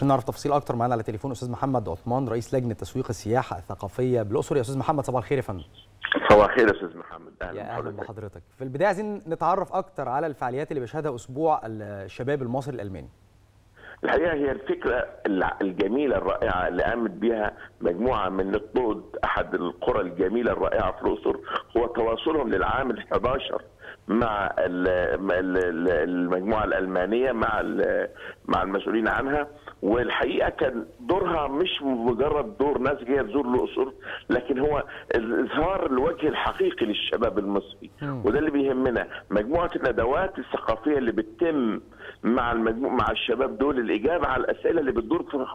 عشان نعرف تفاصيل أكتر معانا على تليفون أستاذ محمد عثمان رئيس لجنة تسويق السياحة الثقافية بالأقصر. يا أستاذ محمد صباح الخير يا فندم. صباح الخير يا أستاذ محمد. يا أهلا بحضرتك. في البداية عايزين نتعرف أكتر على الفعاليات اللي بيشهدها أسبوع الشباب المصري الألماني. الحقيقة هي الفكرة الجميلة الرائعة اللي قامت بها مجموعة من الطود أحد القرى الجميلة الرائعة في الأقصر هو تواصلهم للعام ال11 مع المجموعة الألمانية مع مع المسؤولين عنها والحقيقة كان دورها مش مجرد دور ناس جاية تزور الاقصر لكن هو إظهار الوجه الحقيقي للشباب المصري. وده اللي بيهمنا مجموعة الندوات الثقافية اللي بتتم مع المجموع مع الشباب دول الإجابة على الأسئلة اللي بتدور في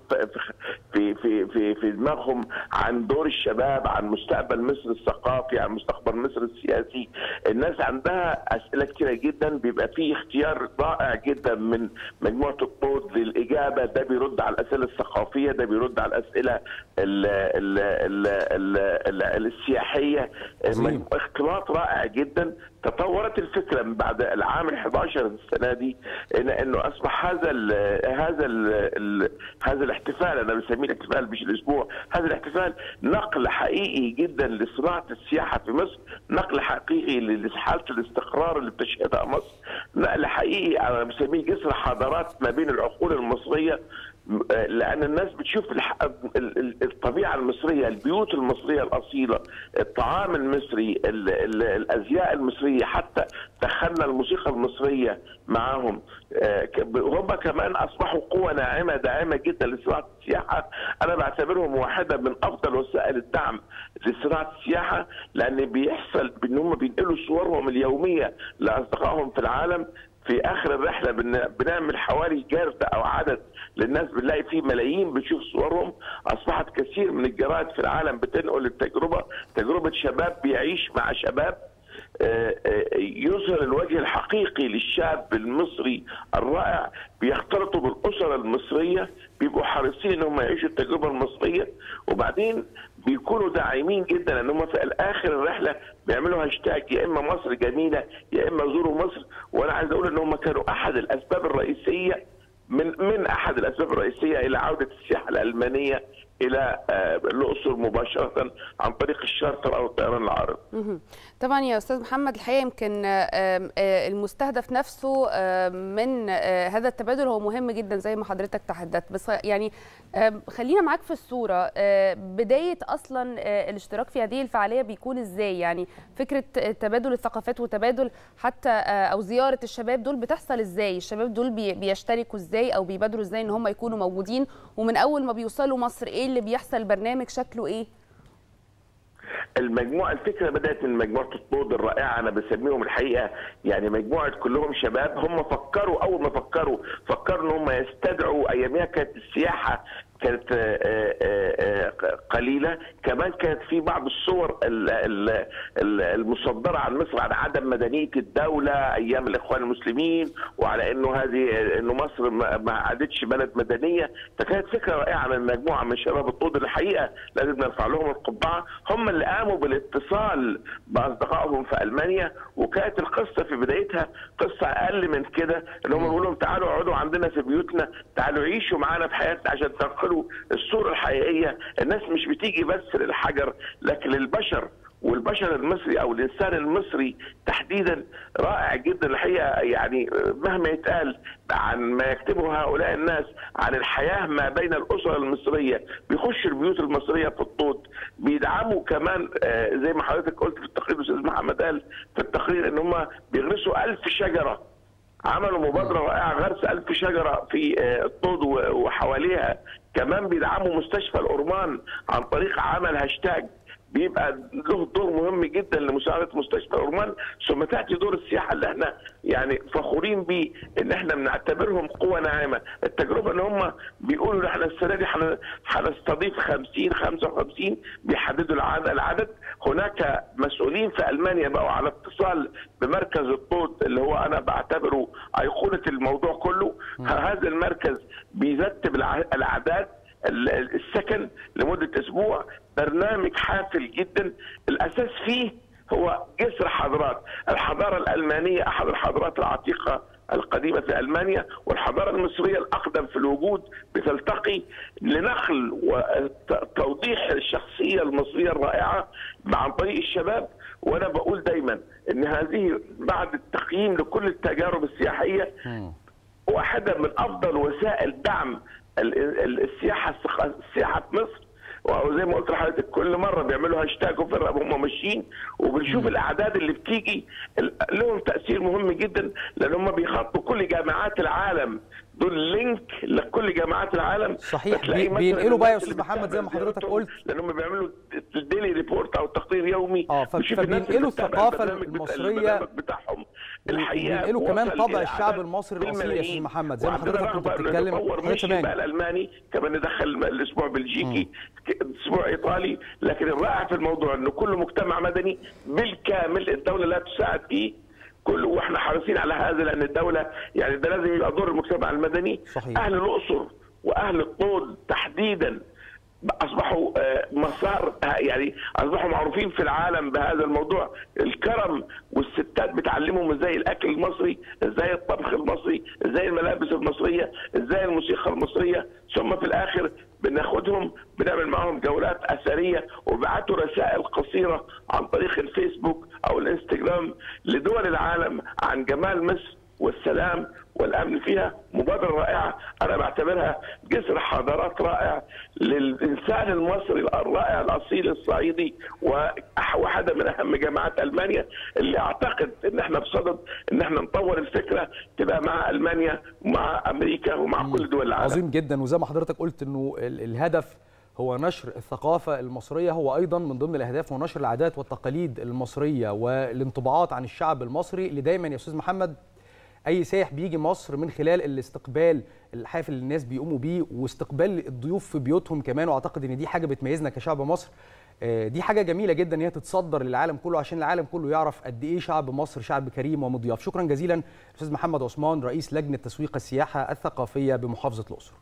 في في في, في دماغهم عن دور الشباب عن مستقبل مصر الثقافي عن مستقبل مصر السياسي. الناس عندها أسئلة كثيره جدا. بيبقى في اختيار رائع جدا من مجموعة الطود للإجابة. ده بيرد على الأسئلة الثقافية ده بيرد على الأسئلة ال ال ال ال ال السياحية. اختلاط رائع جدا. تطورت الفكرة من بعد العام ال11 السنة دي إن إنه أصبح هذا ال هذا ال هذا الاحتفال أنا بسميه الاحتفال مش الأسبوع هذا الاحتفال نقل حقيقي جدا لصناعة السياحة في مصر نقل حقيقي لحالة الاستقرار اللي بتشهدها مصر نقل حقيقي أنا بسميه جسر حضارات ما بين العقول المصرية لأن الناس بتشوف الطبيعة المصرية البيوت المصرية الأصيلة الطعام المصري الأزياء المصرية حتى دخلنا الموسيقى المصرية معاهم. هم كمان أصبحوا قوة ناعمة داعمة جدا لصناعة السياحة. أنا بعتبرهم واحدة من أفضل وسائل الدعم لصناعة السياحة لأن بيحصل ان هم بينقلوا صورهم اليومية لأصدقائهم في العالم. في آخر الرحلة بنعمل حوالي جرد أو عدد للناس بنلاقي فيه ملايين بتشوف صورهم. أصبحت كثير من الجرائد في العالم بتنقل التجربة. تجربة شباب بيعيش مع شباب يظهر الوجه الحقيقي للشاب المصري الرائع بيختلطوا بالاسر المصرية بيبقوا حريصين إن هم يعيشوا التجربة المصرية وبعدين بيكونوا داعمين جدا إن هم في الآخر الرحلة بيعملوا هاشتاج يا إما مصر جميلة يا إما زوروا مصر. وأنا عايز أقول إن هم كانوا أحد الأسباب الرئيسية من من أحد الأسباب الرئيسية إلى عودة السياحة الألمانية إلى الأقصر مباشرة عن طريق الشارتر أو الطيران العارض. طبعا يا أستاذ محمد الحقيقة يمكن المستهدف نفسه من هذا التبادل هو مهم جدا زي ما حضرتك تحدثت. بس يعني خلينا معاك في الصورة بداية أصلا الاشتراك في هذه الفعالية بيكون إزاي؟ يعني فكرة تبادل الثقافات وتبادل حتى أو زيارة الشباب دول بتحصل إزاي؟ الشباب دول بيشتركوا إزاي أو بيبادروا إزاي إن هم يكونوا موجودين؟ ومن أول ما بيوصلوا مصر إيه؟ اللي بيحصل؟ البرنامج شكله إيه؟ المجموعة الفكرة بدأت من مجموعة الطود الرائعة أنا بسميهم الحقيقة يعني مجموعة كلهم شباب هم فكروا أول ما فكروا فكروا إن هم يستدعوا ايامها كانت السياحة كانت قليلة. كمان كانت في بعض الصور المصدرة عن مصر عن عدم مدنية الدولة أيام الإخوان المسلمين وعلى إنه هذه إنه مصر ما عادتش بلد مدنية. فكانت فكرة رائعة من مجموعه من شباب الطود. الحقيقة لازم نرفع لهم القبعة. هم اللي قاموا بالاتصال بأصدقائهم في ألمانيا وكانت القصة في بدايتها قصة أقل من كده ان هم بيقولوا تعالوا اقعدوا عندنا في بيوتنا تعالوا عيشوا معانا في حياتنا عشان تنقلوا الصورة الحقيقية الناس مش بتيجي بس للحجر لكن للبشر. والبشر المصري أو الإنسان المصري تحديدا رائع جدا الحقيقة. يعني مهما يتقال عن ما يكتبه هؤلاء الناس عن الحياة ما بين الاسر المصرية بيخشوا البيوت المصرية في الطود بيدعموا كمان زي ما حضرتك قلت في التقرير الاستاذ محمد قال في التقرير إن هم بيغرسوا ألف شجرة. عملوا مبادرة رائعة غرس ألف شجرة في الطود وحواليها. كمان بيدعموا مستشفى الأورمان عن طريق عمل هاشتاج. بيبقى له دور مهم جدا لمساعدة مستشفى اورمان ثم تأتي دور السياحة اللي إحنا يعني فخورين بيه إن إحنا بنعتبرهم قوه ناعمة، التجربة إن هم بيقولوا إن إحنا السنة دي هنستضيف 50 55 بيحددوا العدد, العدد هناك مسؤولين في ألمانيا بقوا على اتصال بمركز الطود اللي هو أنا بعتبره أيقونة الموضوع كله. هذا المركز بيرتب الأعداد السكن لمدة أسبوع برنامج حافل جدا. الأساس فيه هو جسر حضارات الحضارة الألمانية أحد الحضارات العتيقة القديمة في ألمانيا والحضارة المصرية الأقدم في الوجود بتلتقي لنقل وتوضيح الشخصية المصرية الرائعة عن طريق الشباب. وأنا بقول دايما إن هذه بعد التقييم لكل التجارب السياحية واحدة من أفضل وسائل دعم السياحة السياحة في مصر. وزي ما قلت لحضرتك كل مرة بيعملوا هاشتاج وفرق وهم ماشيين وبنشوف الأعداد اللي بتيجي. لهم تأثير مهم جدا لأن هم بيخاطبوا كل جامعات العالم. دول link لكل جامعات العالم. صحيح. بينقلوا بقى يا أستاذ محمد زي ما حضرتك قلت. لأن هم بيعملوا ال daily report أو تقرير يومي. آه فبينقلوا الثقافة المصرية. بتاعهم. الحقيقة بينقلوا كمان طبع الشعب المصري الأصيل يا أستاذ محمد زي ما حضرتك كنت بتتكلم. مش بقى الالماني كمان ندخل الأسبوع بلجيكي أسبوع إيطالي لكن الرائع في الموضوع إنه كل مجتمع مدني بالكامل الدولة لا تساعد فيه. كل وإحنا حريصين على هذا لأن الدولة يعني ده لازم يبقى دور المجتمع المدني. صحيح. أهل الأقصر وأهل الطول تحديدا أصبحوا مسار يعني أصبحوا معروفين في العالم بهذا الموضوع. الكرم والستات بتعلمهم إزاي الأكل المصري إزاي الطبخ المصري إزاي الملابس المصرية إزاي الموسيقى المصرية. ثم في الآخر بناخدهم بنعمل معاهم جولات أثرية وبعتوا رسائل قصيرة عن طريق الفيسبوك أو الانستغرام لدول العالم عن جمال مصر والسلام والأمن فيها مبادرة رائعة. أنا بعتبرها جسر حضارات رائع للإنسان المصري الرائع الأصيل الصعيدي وواحده من أهم جامعات ألمانيا اللي أعتقد إن إحنا بصدد إن إحنا نطور الفكرة تبقى مع ألمانيا ومع أمريكا ومع كل دول العالم. عظيم جدا. وزي ما حضرتك قلت إنه الهدف هو نشر الثقافة المصرية هو أيضا من ضمن الأهداف ونشر العادات والتقاليد المصرية والانطباعات عن الشعب المصري اللي دايما يا أستاذ محمد أي سائح بيجي مصر من خلال الاستقبال الحافل اللي الناس بيقوموا بيه واستقبال الضيوف في بيوتهم كمان وأعتقد إن دي حاجة بتميزنا كشعب مصر. دي حاجة جميلة جدا إن هي تتصدر للعالم كله عشان العالم كله يعرف قد إيه شعب مصر شعب كريم ومضياف. شكرا جزيلا أستاذ محمد عثمان رئيس لجنة تسويق السياحة الثقافية بمحافظة الأقصر.